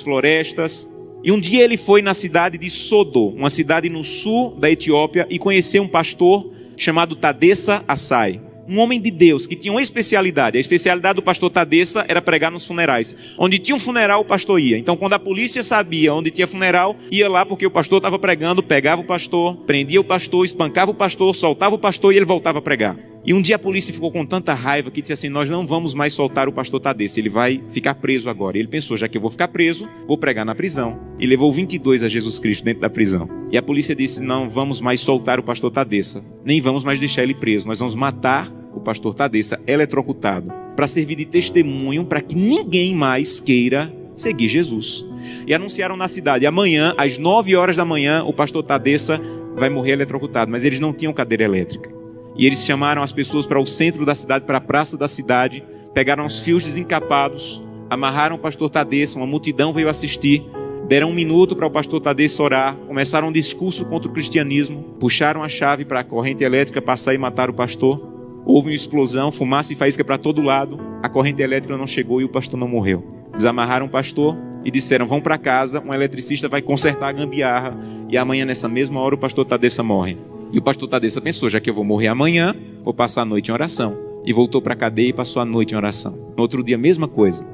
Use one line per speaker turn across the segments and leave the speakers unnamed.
florestas. E um dia ele foi na cidade de Sodo, uma cidade no sul da Etiópia, e conheceu um pastor chamado Tadessa Assai um homem de Deus que tinha uma especialidade. A especialidade do pastor Tadessa era pregar nos funerais. Onde tinha um funeral, o pastor ia. Então, quando a polícia sabia onde tinha funeral, ia lá porque o pastor estava pregando, pegava o pastor, prendia o pastor, espancava o pastor, soltava o pastor e ele voltava a pregar. E um dia a polícia ficou com tanta raiva que disse assim: Nós não vamos mais soltar o pastor Tadesse, ele vai ficar preso agora. E ele pensou: Já que eu vou ficar preso, vou pregar na prisão. E levou 22 a Jesus Cristo dentro da prisão. E a polícia disse: Não vamos mais soltar o pastor Tadessa, nem vamos mais deixar ele preso, nós vamos matar o pastor Tadessa eletrocutado, para servir de testemunho para que ninguém mais queira seguir Jesus. E anunciaram na cidade: amanhã, às 9 horas da manhã, o pastor Tadessa vai morrer eletrocutado. Mas eles não tinham cadeira elétrica. E eles chamaram as pessoas para o centro da cidade, para a praça da cidade, pegaram os fios desencapados, amarraram o pastor Tadessa, uma multidão veio assistir. Deram um minuto para o pastor Tadessa orar, começaram um discurso contra o cristianismo, puxaram a chave para a corrente elétrica passar e matar o pastor. Houve uma explosão, fumaça e faísca para todo lado. A corrente elétrica não chegou e o pastor não morreu. Desamarraram o pastor e disseram: Vão para casa, um eletricista vai consertar a gambiarra e amanhã, nessa mesma hora, o pastor Tadessa morre. E o pastor Tadessa pensou: Já que eu vou morrer amanhã, vou passar a noite em oração. E voltou para a cadeia e passou a noite em oração. No outro dia, mesma coisa.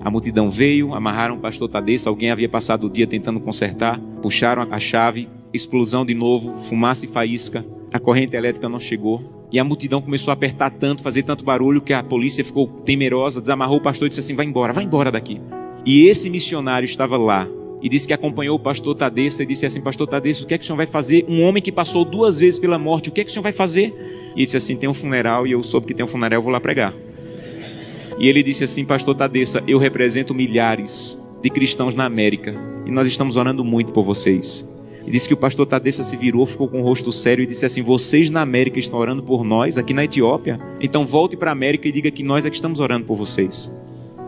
A multidão veio, amarraram o pastor Tadessa, alguém havia passado o dia tentando consertar, puxaram a chave, explosão de novo, fumaça e faísca, a corrente elétrica não chegou. E a multidão começou a apertar tanto, fazer tanto barulho, que a polícia ficou temerosa, desamarrou o pastor e disse assim: vai embora, vai embora daqui. E esse missionário estava lá e disse que acompanhou o pastor Tadeça e disse assim: Pastor Tadeça, o que é que o senhor vai fazer? Um homem que passou duas vezes pela morte, o que é que o senhor vai fazer? E disse assim: Tem um funeral e eu soube que tem um funeral, eu vou lá pregar. E ele disse assim: Pastor Tadeça, eu represento milhares de cristãos na América e nós estamos orando muito por vocês. E disse que o pastor Tadessa se virou, ficou com o rosto sério e disse assim: Vocês na América estão orando por nós, aqui na Etiópia? Então volte para a América e diga que nós é que estamos orando por vocês.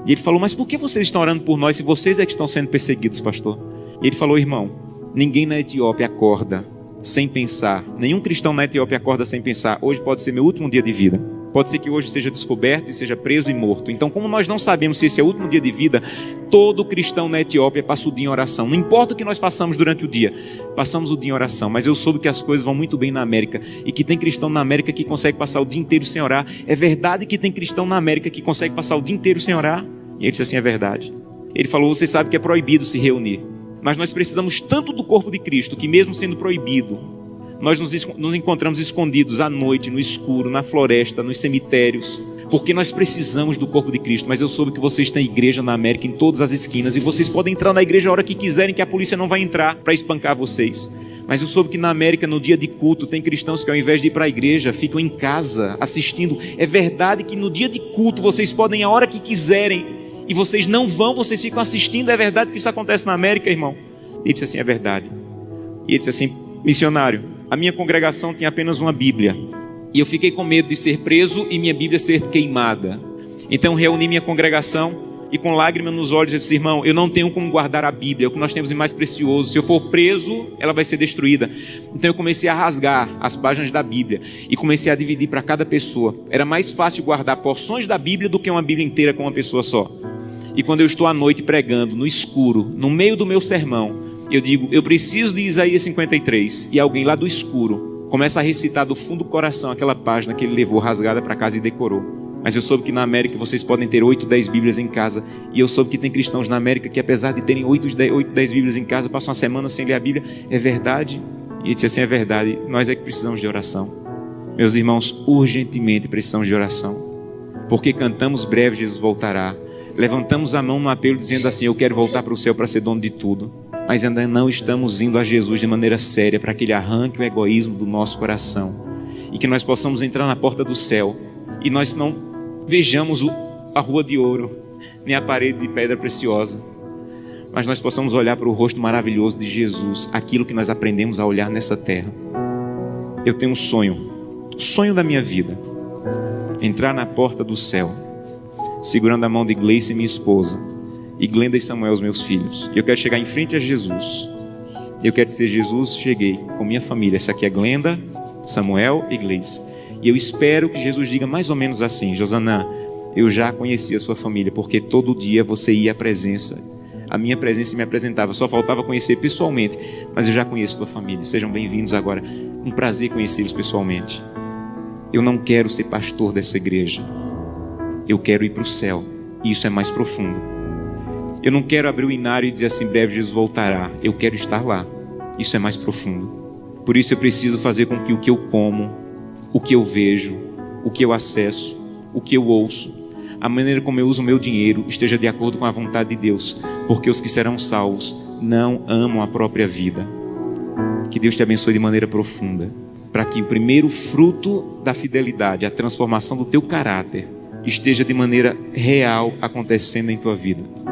E ele falou: Mas por que vocês estão orando por nós se vocês é que estão sendo perseguidos, pastor? E ele falou: Irmão, ninguém na Etiópia acorda sem pensar, nenhum cristão na Etiópia acorda sem pensar: Hoje pode ser meu último dia de vida. Pode ser que hoje seja descoberto e seja preso e morto. Então, como nós não sabemos se esse é o último dia de vida, todo cristão na Etiópia passa o dia em oração. Não importa o que nós façamos durante o dia, passamos o dia em oração. Mas eu soube que as coisas vão muito bem na América e que tem cristão na América que consegue passar o dia inteiro sem orar. É verdade que tem cristão na América que consegue passar o dia inteiro sem orar? E ele disse assim: é verdade. Ele falou: você sabe que é proibido se reunir. Mas nós precisamos tanto do corpo de Cristo que, mesmo sendo proibido, nós nos, nos encontramos escondidos à noite, no escuro, na floresta, nos cemitérios, porque nós precisamos do corpo de Cristo. Mas eu soube que vocês têm igreja na América em todas as esquinas e vocês podem entrar na igreja a hora que quiserem, que a polícia não vai entrar para espancar vocês. Mas eu soube que na América, no dia de culto, tem cristãos que ao invés de ir para a igreja, ficam em casa assistindo. É verdade que no dia de culto vocês podem a hora que quiserem e vocês não vão, vocês ficam assistindo. É verdade que isso acontece na América, irmão? Ele disse assim: é verdade. E ele disse assim: missionário, a minha congregação tinha apenas uma Bíblia. E eu fiquei com medo de ser preso e minha Bíblia ser queimada. Então reuni minha congregação e com lágrimas nos olhos disse: Irmão, eu não tenho como guardar a Bíblia, é o que nós temos de mais precioso. Se eu for preso, ela vai ser destruída. Então eu comecei a rasgar as páginas da Bíblia e comecei a dividir para cada pessoa. Era mais fácil guardar porções da Bíblia do que uma Bíblia inteira com uma pessoa só. E quando eu estou à noite pregando, no escuro, no meio do meu sermão, eu digo, eu preciso de Isaías 53, e alguém lá do escuro começa a recitar do fundo do coração aquela página que ele levou rasgada para casa e decorou. Mas eu soube que na América vocês podem ter 8, 10 Bíblias em casa. E eu soube que tem cristãos na América que, apesar de terem 8, 10 Bíblias em casa, passam uma semana sem ler a Bíblia. É verdade? E ele disse assim: é verdade. Nós é que precisamos de oração. Meus irmãos, urgentemente precisamos de oração. Porque cantamos breve, Jesus voltará. Levantamos a mão no apelo dizendo assim: Eu quero voltar para o céu para ser dono de tudo mas ainda não estamos indo a Jesus de maneira séria para que Ele arranque o egoísmo do nosso coração e que nós possamos entrar na porta do céu e nós não vejamos a rua de ouro nem a parede de pedra preciosa, mas nós possamos olhar para o rosto maravilhoso de Jesus, aquilo que nós aprendemos a olhar nessa terra. Eu tenho um sonho, sonho da minha vida, entrar na porta do céu, segurando a mão de Gleice, minha esposa e Glenda e Samuel, os meus filhos. Eu quero chegar em frente a Jesus. Eu quero dizer, Jesus, cheguei com minha família. Essa aqui é Glenda, Samuel e. E eu espero que Jesus diga mais ou menos assim: Josanã, eu já conheci a sua família, porque todo dia você ia à presença, a minha presença me apresentava. Só faltava conhecer pessoalmente, mas eu já conheço tua família. Sejam bem-vindos agora. Um prazer conhecê-los pessoalmente. Eu não quero ser pastor dessa igreja. Eu quero ir para o céu. Isso é mais profundo. Eu não quero abrir o inário e dizer assim, breve Jesus voltará. Eu quero estar lá. Isso é mais profundo. Por isso eu preciso fazer com que o que eu como, o que eu vejo, o que eu acesso, o que eu ouço, a maneira como eu uso o meu dinheiro esteja de acordo com a vontade de Deus, porque os que serão salvos não amam a própria vida. Que Deus te abençoe de maneira profunda, para que o primeiro fruto da fidelidade, a transformação do teu caráter, esteja de maneira real acontecendo em tua vida.